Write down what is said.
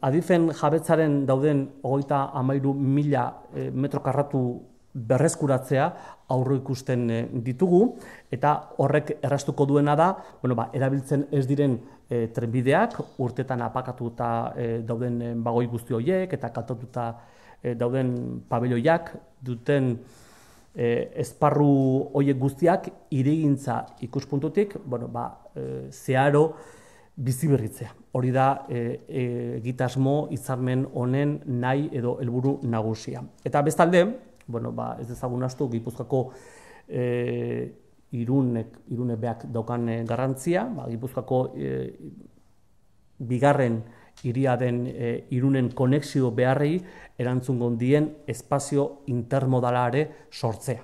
adifen jabetzaren dauden hogeita amairu mila e, metro karratu berreskuratzea aurro ikusten e, ditugu, eta horrek errastuko duena da, bueno, ba, erabiltzen ez diren e, trenbideak, urtetan apakatuta e, dauden bagoi guzti horiek, eta kaltatuta e, dauden pabeloiak duten e, esparru horiek guztiak irigintza ikuspuntutik, bueno, ba, e, zeharo, bizi berritzea. Hori da e, e, egitasmo hitzarmen honen nahi edo helburu nagusia. Eta bestalde, bueno, ba, ez dezagun astu Gipuzkoako e, irunek, irune beak daukan e, garrantzia, ba, Gipuzkoako e, bigarren iria den e, irunen konexio beharrei erantzun gondien espazio intermodalare sortzea.